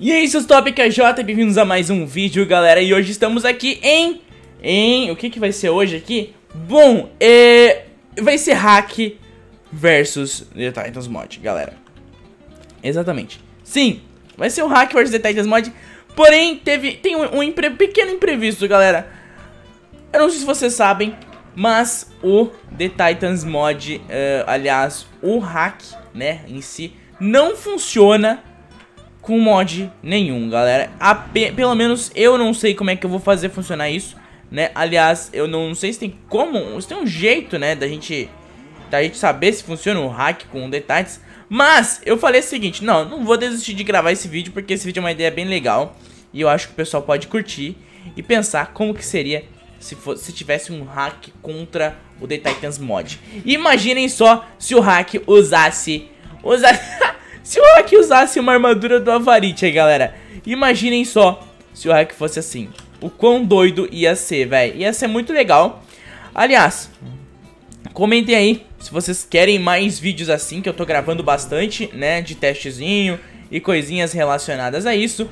E aí, seus top KJ, bem-vindos a mais um vídeo, galera. E hoje estamos aqui em... Em... O que que vai ser hoje aqui? Bom, é... Vai ser hack versus The Titans Mod, galera. Exatamente. Sim, vai ser o hack versus The Titans Mod. Porém, teve... Tem um, um impre... pequeno imprevisto, galera. Eu não sei se vocês sabem, mas o The Titans Mod, uh, aliás, o hack, né, em si, não funciona com mod nenhum, galera. Ape pelo menos eu não sei como é que eu vou fazer funcionar isso, né? Aliás, eu não, não sei se tem como, se tem um jeito, né, da gente da gente saber se funciona o hack com detalhes. Mas eu falei o seguinte, não, não vou desistir de gravar esse vídeo porque esse vídeo é uma ideia bem legal e eu acho que o pessoal pode curtir e pensar como que seria se, fosse, se tivesse um hack contra o The Titans Mod. Imaginem só se o hack usasse... usasse Se o hack usasse uma armadura do Avarit aí, galera. Imaginem só se o hack fosse assim. O quão doido ia ser, velho. Ia ser muito legal. Aliás, comentem aí se vocês querem mais vídeos assim, que eu tô gravando bastante, né? De testezinho e coisinhas relacionadas a isso.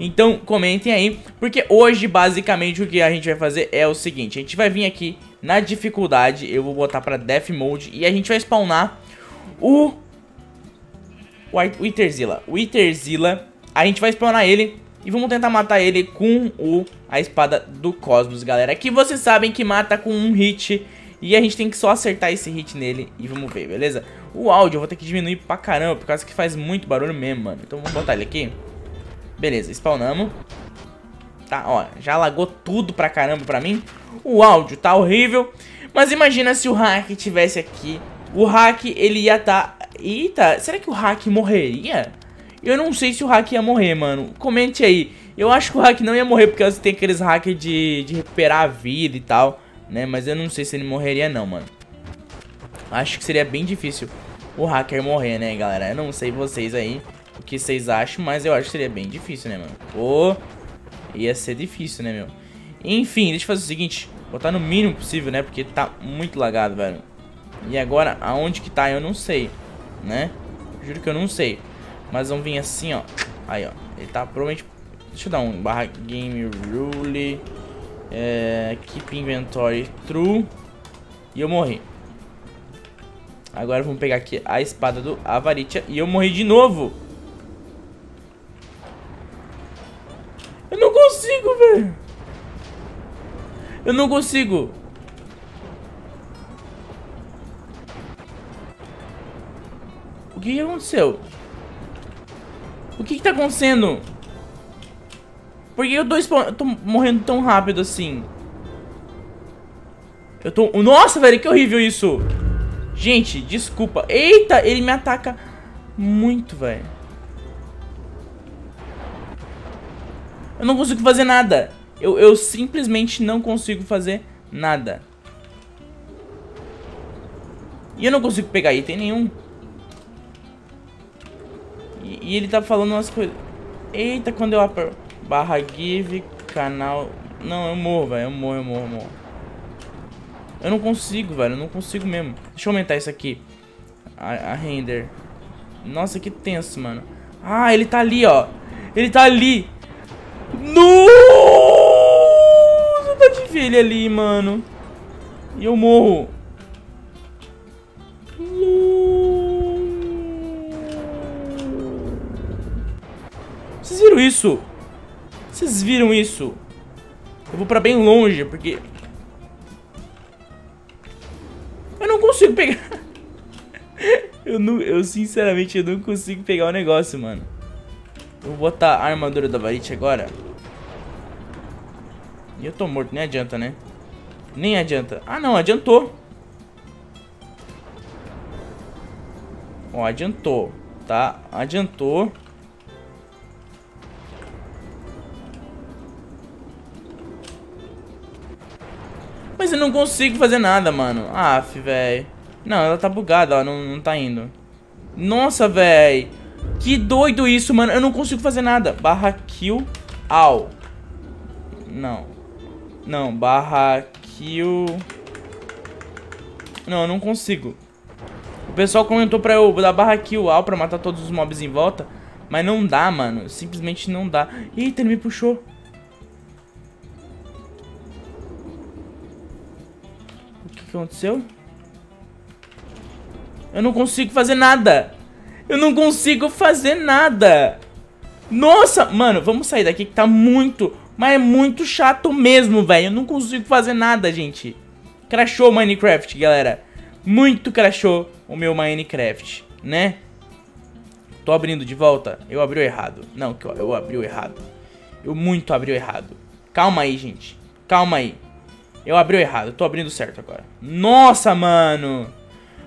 Então comentem aí, porque hoje basicamente o que a gente vai fazer é o seguinte. A gente vai vir aqui na dificuldade, eu vou botar pra Death Mode e a gente vai spawnar o o Witterzilla. O a gente vai spawnar ele e vamos tentar matar ele com o, a espada do Cosmos, galera. Que vocês sabem que mata com um hit e a gente tem que só acertar esse hit nele e vamos ver, beleza? O áudio eu vou ter que diminuir pra caramba, por causa que faz muito barulho mesmo, mano. Então vamos botar ele aqui. Beleza, spawnamos. Tá, ó, já lagou tudo pra caramba pra mim. O áudio tá horrível. Mas imagina se o hack tivesse aqui. O hack, ele ia estar tá Eita, será que o hack morreria? Eu não sei se o hack ia morrer, mano. Comente aí. Eu acho que o hack não ia morrer porque tem aqueles hacks de, de recuperar a vida e tal, né? Mas eu não sei se ele morreria não, mano. Acho que seria bem difícil o hacker morrer, né, galera? Eu não sei vocês aí o que vocês acham, mas eu acho que seria bem difícil, né, mano? Pô, ia ser difícil, né, meu? Enfim, deixa eu fazer o seguinte. Botar no mínimo possível, né? Porque tá muito lagado, velho. E agora, aonde que tá, eu não sei né? Juro que eu não sei. Mas vamos vir assim, ó. Aí, ó. Ele tá provavelmente... Deixa eu dar um barra game rule. É, keep inventory true. E eu morri. Agora vamos pegar aqui a espada do Avaritia. E eu morri de novo. Eu não consigo, velho. Eu não consigo. Que, que aconteceu? O que que tá acontecendo? Por que eu tô, eu tô morrendo tão rápido assim? Eu tô... Nossa, velho, que horrível isso! Gente, desculpa. Eita, ele me ataca muito, velho. Eu não consigo fazer nada. Eu, eu simplesmente não consigo fazer nada. E eu não consigo pegar item nenhum. E, ele tá falando umas coisas. Eita, quando eu aperto. Barra give, canal. Não, eu morro, velho. Eu morro, eu morro, eu morro. Eu não consigo, velho. Eu não consigo mesmo. Deixa eu aumentar isso aqui. A, a render. Nossa, que tenso, mano. Ah, ele tá ali, ó. Ele tá ali. Nossa, tá de ver ele ali, mano. E eu morro. Viram isso? Vocês viram isso? Eu vou pra bem longe, porque... Eu não consigo pegar... eu, não, eu sinceramente eu não consigo pegar o negócio, mano. Eu vou botar a armadura da Varite agora. E eu tô morto, nem adianta, né? Nem adianta. Ah, não, adiantou. Ó, adiantou, tá? Adiantou. Mas eu não consigo fazer nada, mano. Aff, velho. Não, ela tá bugada, ó. Não, não tá indo. Nossa, velho. Que doido isso, mano. Eu não consigo fazer nada. Barra kill. Au. Não. Não, barra kill. Não, eu não consigo. O pessoal comentou pra eu dar barra kill ao pra matar todos os mobs em volta. Mas não dá, mano. Simplesmente não dá. Eita, ele me puxou. O que, aconteceu? Eu não consigo fazer nada. Eu não consigo fazer nada. Nossa, mano, vamos sair daqui que tá muito, mas é muito chato mesmo, velho. Eu não consigo fazer nada, gente. Crashou o Minecraft, galera. Muito crashou o meu Minecraft, né? Tô abrindo de volta. Eu abri o errado. Não, eu abri o errado. Eu muito abri o errado. Calma aí, gente. Calma aí. Eu abri errado. tô abrindo certo agora. Nossa, mano.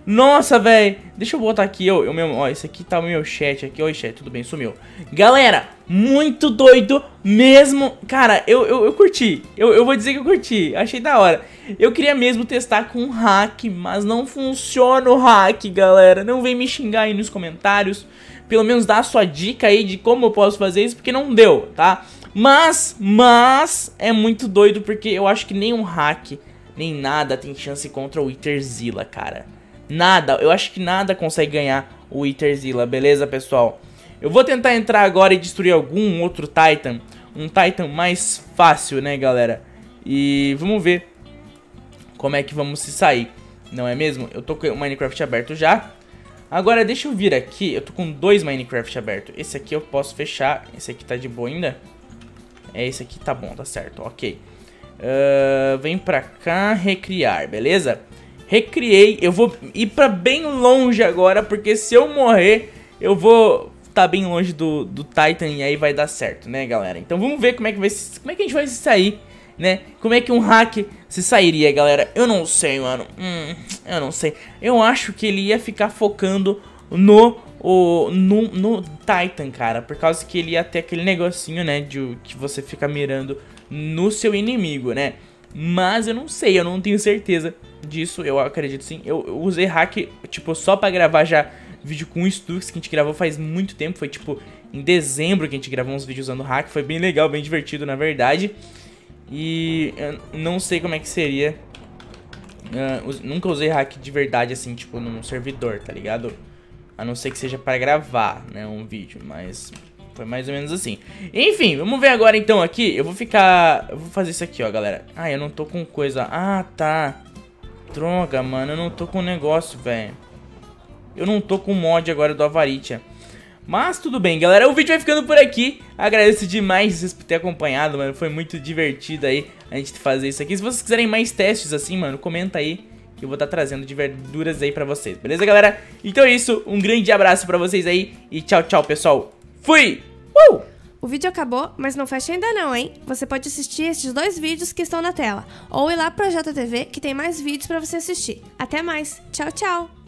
Nossa, velho. Deixa eu botar aqui, eu, eu mesmo. Ó, esse aqui tá o meu chat aqui. Oi, chat, tudo bem? Sumiu. Galera, muito doido mesmo. Cara, eu, eu, eu curti. Eu, eu vou dizer que eu curti. Achei da hora. Eu queria mesmo testar com hack, mas não funciona o hack, galera. Não vem me xingar aí nos comentários. Pelo menos dá a sua dica aí de como eu posso fazer isso, porque não deu, tá? Mas, mas, é muito doido porque eu acho que nem um hack, nem nada tem chance contra o Witterzilla, cara. Nada, eu acho que nada consegue ganhar o Witterzilla, beleza, pessoal? Eu vou tentar entrar agora e destruir algum outro Titan. Um Titan mais fácil, né, galera? E vamos ver como é que vamos se sair. Não é mesmo? Eu tô com o Minecraft aberto já. Agora, deixa eu vir aqui. Eu tô com dois Minecraft aberto. Esse aqui eu posso fechar. Esse aqui tá de boa ainda? É, esse aqui tá bom, tá certo. Ok. Uh, vem pra cá, recriar, beleza? Recriei, eu vou ir pra bem longe agora, porque se eu morrer, eu vou tá bem longe do, do Titan e aí vai dar certo, né, galera? Então vamos ver como é que vai como é que a gente vai se sair, né? Como é que um hack se sairia, galera? Eu não sei, mano. Hum, eu não sei. Eu acho que ele ia ficar focando no o, no, no Titan, cara. Por causa que ele ia ter aquele negocinho, né? De que você fica mirando no seu inimigo, né? Mas eu não sei, eu não tenho certeza disso, eu acredito sim. Eu, eu usei hack, tipo, só pra gravar já vídeo com o Stux que a gente gravou faz muito tempo. Foi, tipo, em dezembro que a gente gravou uns vídeos usando hack. Foi bem legal, bem divertido, na verdade. E eu não sei como é que seria. Uh, nunca usei hack de verdade, assim, tipo, num servidor, tá ligado? A não ser que seja pra gravar, né, um vídeo, mas foi mais ou menos assim. Enfim, vamos ver agora então aqui. Eu vou ficar... Eu vou fazer isso aqui, ó, galera. Ah, eu não tô com coisa... Ah, tá. Droga, mano. Eu não tô com negócio, velho. Eu não tô com mod agora do Avaritia. Mas tudo bem, galera. O vídeo vai ficando por aqui. Agradeço demais vocês por ter acompanhado, mano. Foi muito divertido aí a gente fazer isso aqui. Se vocês quiserem mais testes assim, mano, comenta aí. Que eu vou estar tá trazendo de verduras aí pra vocês. Beleza, galera? Então é isso. Um grande abraço pra vocês aí. E tchau, tchau, pessoal. Fui! Uh! O vídeo acabou, mas não fecha ainda não, hein? Você pode assistir esses dois vídeos que estão na tela, ou ir lá pro JTV que tem mais vídeos para você assistir. Até mais, tchau, tchau!